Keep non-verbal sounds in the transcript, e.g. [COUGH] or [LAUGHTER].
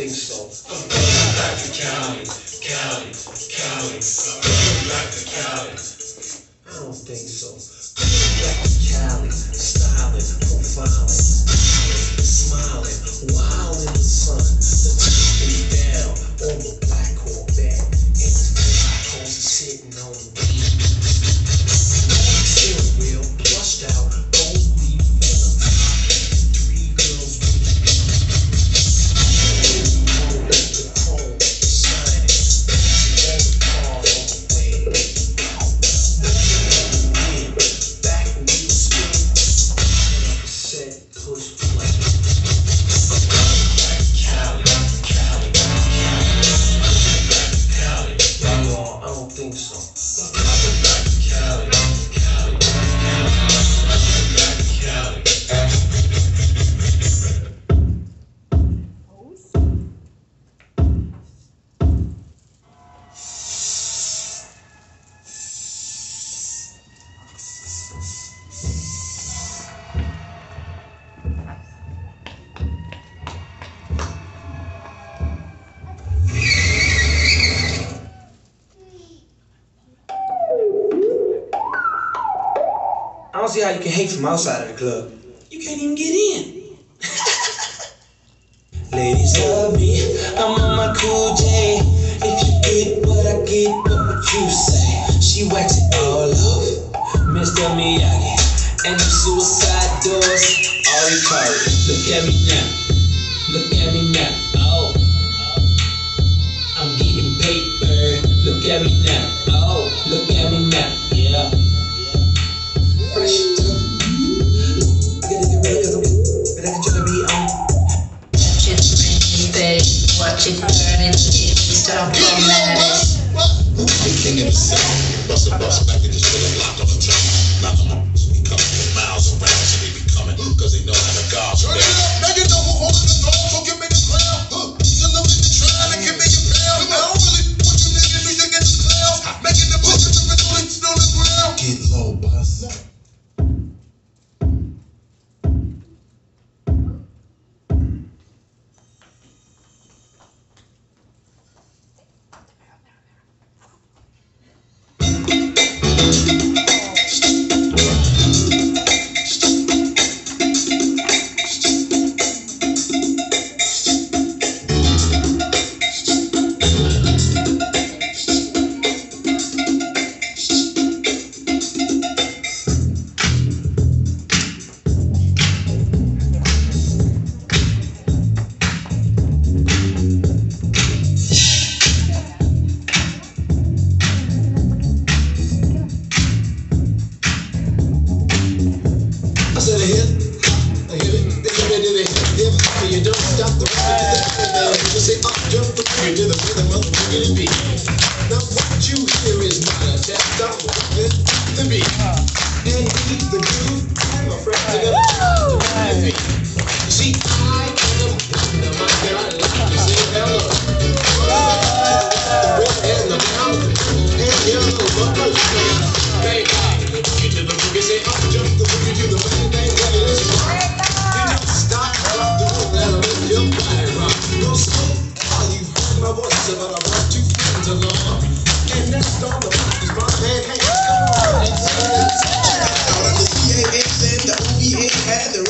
think so. I'm back to Cali, Cali, Cali. I'm back to Cali. I don't think so. I don't see how you can hate from outside of the club. You can't even get in. [LAUGHS] Ladies love me, I'm on my cool J. If you get what I get, what would you say? She whacks it all off, Mr. Miyagi. And the suicide doors, hari kari. Look at me now, look at me now. She had the